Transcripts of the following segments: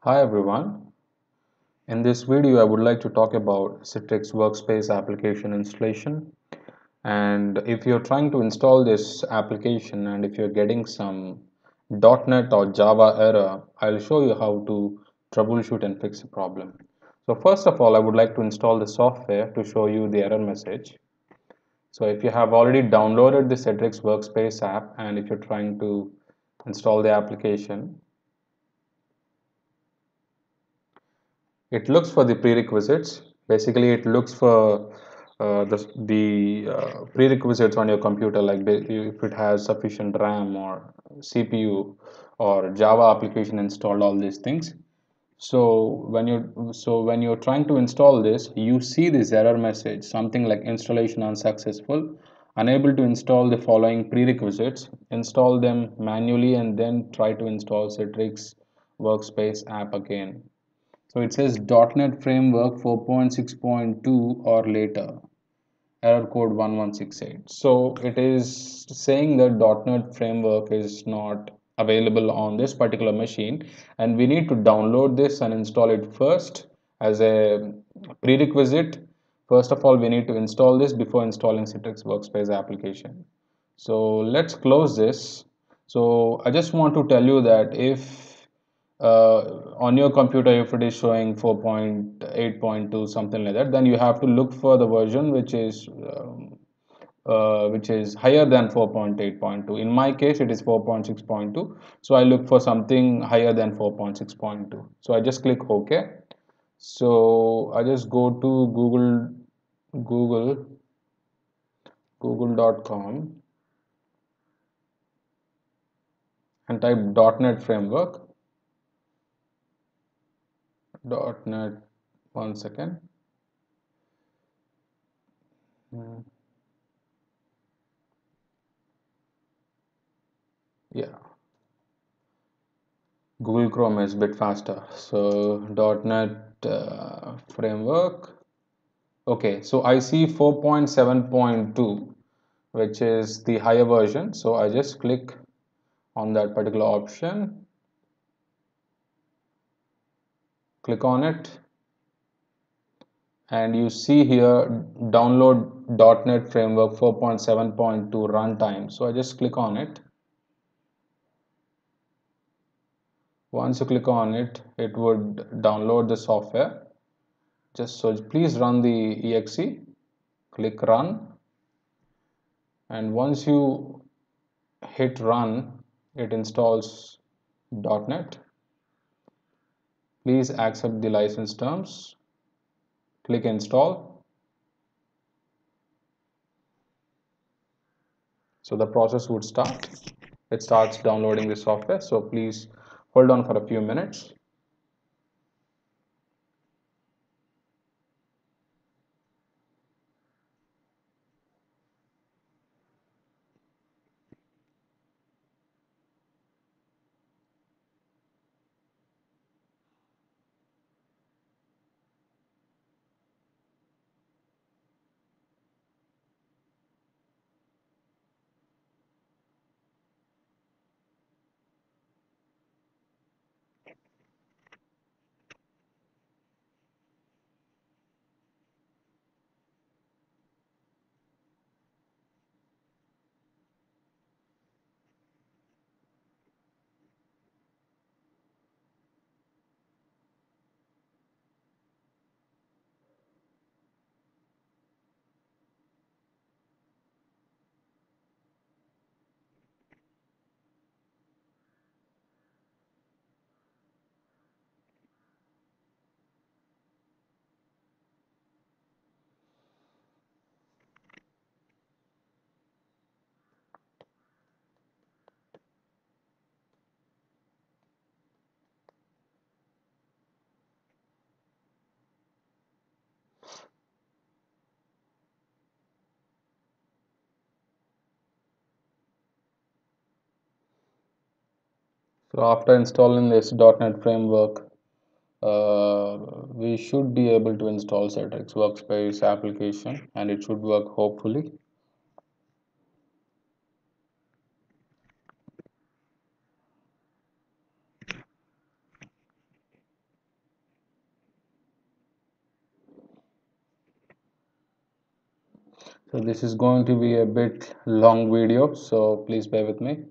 Hi everyone. In this video I would like to talk about Citrix Workspace application installation and if you're trying to install this application and if you're getting some .NET or Java error I'll show you how to troubleshoot and fix the problem. So first of all I would like to install the software to show you the error message. So if you have already downloaded the Citrix Workspace app and if you're trying to install the application it looks for the prerequisites. Basically it looks for uh, the, the uh, prerequisites on your computer like if it has sufficient RAM or CPU or Java application installed all these things. So when you so when you're trying to install this you see this error message something like installation unsuccessful unable to install the following prerequisites. Install them manually and then try to install Citrix workspace app again so it says .NET Framework 4.6.2 or later. Error code 1168. So it is saying that .NET Framework is not available on this particular machine and we need to download this and install it first as a prerequisite. First of all, we need to install this before installing Citrix Workspace application. So let's close this. So I just want to tell you that if uh, on your computer if it is showing 4.8.2 something like that then you have to look for the version which is um, uh, which is higher than 4.8.2 in my case it is 4.6.2 so I look for something higher than 4.6.2 so I just click OK. So I just go to Google Google google.com and type .NET framework .NET one second. Hmm. yeah. Google Chrome is a bit faster. So dot .NET uh, framework. Okay so I see 4.7.2 which is the higher version. So I just click on that particular option click on it. And you see here download .NET Framework 4.7.2 runtime. So I just click on it. Once you click on it it would download the software. Just so please run the exe. Click run. And once you hit run it installs .NET Please accept the license terms. Click install. So the process would start. It starts downloading the software. So please hold on for a few minutes. so after installing this .NET framework uh, we should be able to install Citrix workspace application and it should work hopefully. So this is going to be a bit long video so please bear with me.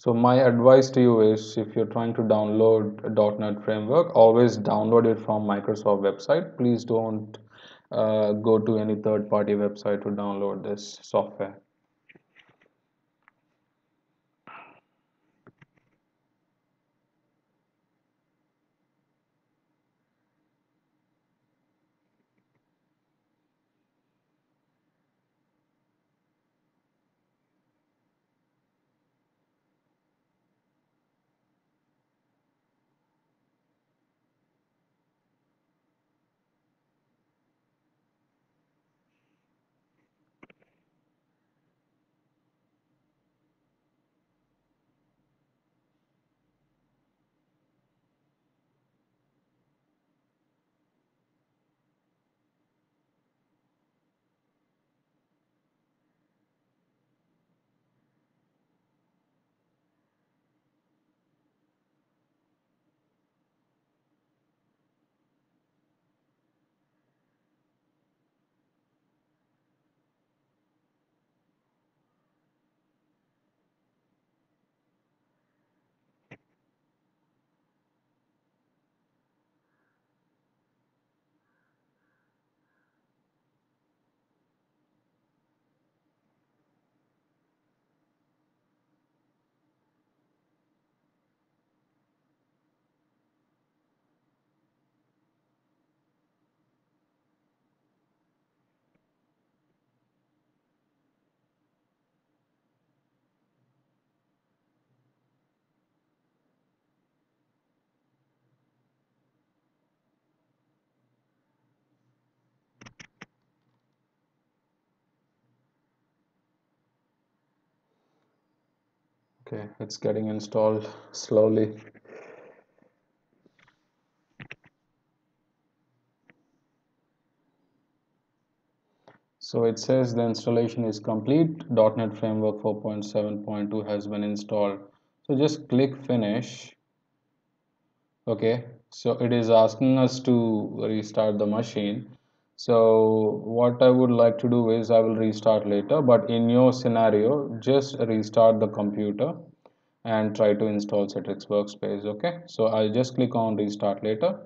So my advice to you is if you're trying to download a .NET framework, always download it from Microsoft website. Please don't uh, go to any third-party website to download this software. Okay, it's getting installed slowly. So it says the installation is complete. .NET Framework 4.7.2 has been installed. So just click finish. Okay, so it is asking us to restart the machine. So what I would like to do is I will restart later, but in your scenario, just restart the computer and try to install Citrix workspace. Okay, so I'll just click on restart later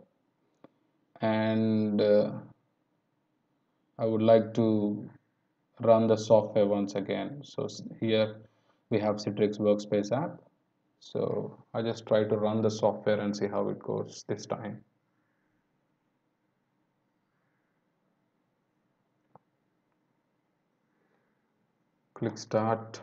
and uh, I would like to run the software once again. So here we have Citrix workspace app. So I just try to run the software and see how it goes this time. click start.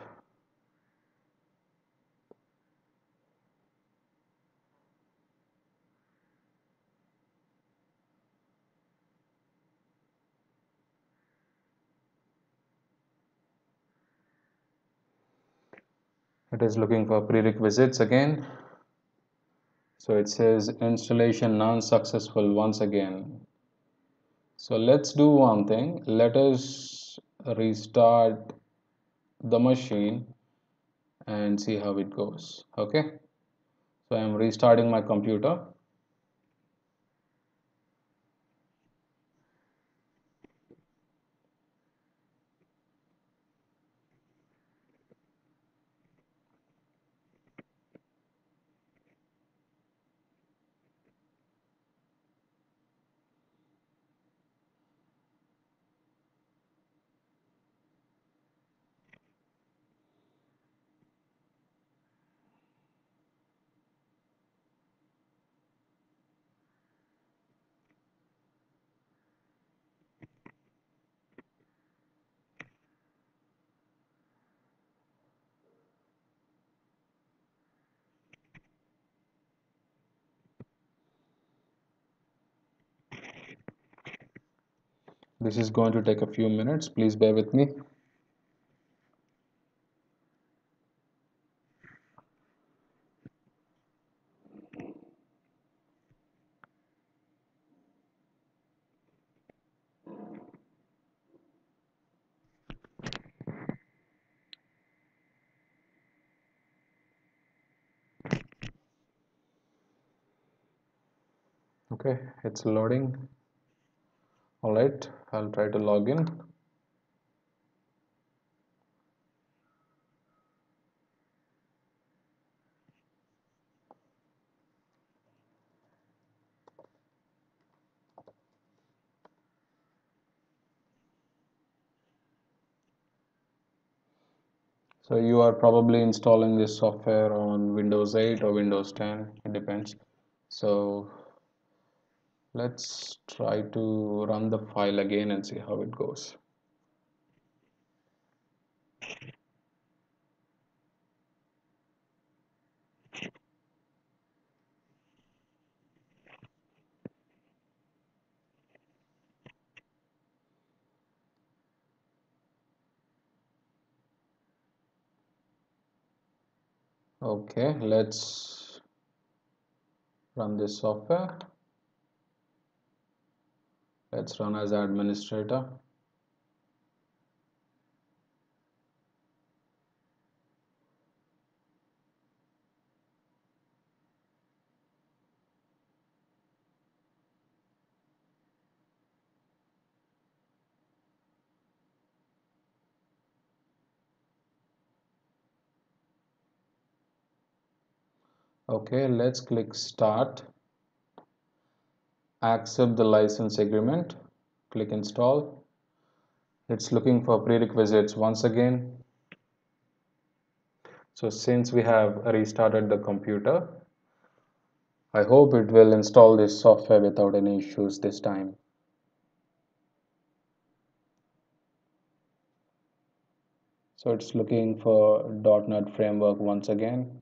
It is looking for prerequisites again. So it says installation non-successful once again. So let's do one thing. Let us restart the machine and see how it goes. Okay? So I'm restarting my computer this is going to take a few minutes. Please bear with me. Okay it's loading all right I'll try to log in. So you are probably installing this software on Windows 8 or Windows 10 it depends. So let's try to run the file again and see how it goes. Okay let's run this software let's run as administrator. Okay let's click start accept the license agreement click install. It's looking for prerequisites once again. So since we have restarted the computer I hope it will install this software without any issues this time. So it's looking for .NET framework once again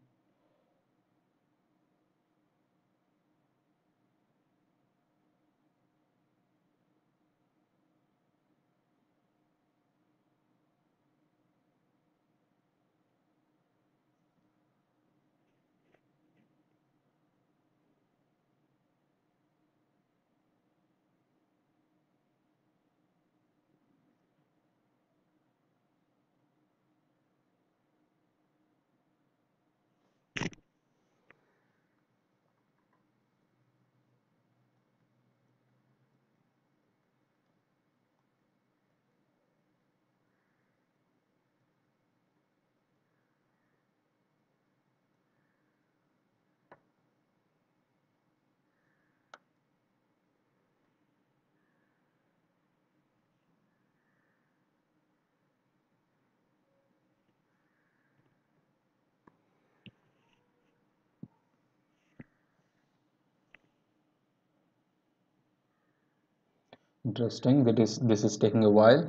interesting. That is this is taking a while.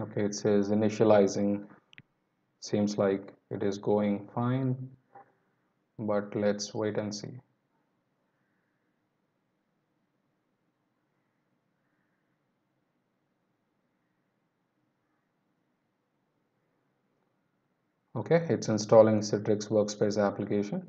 Okay it says initializing. Seems like it is going fine but let's wait and see okay it's installing Citrix workspace application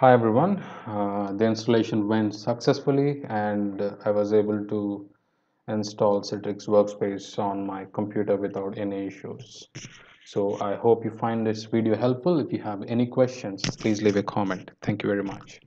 Hi everyone, uh, the installation went successfully and uh, I was able to install Citrix Workspace on my computer without any issues. So I hope you find this video helpful. If you have any questions, please leave a comment. Thank you very much.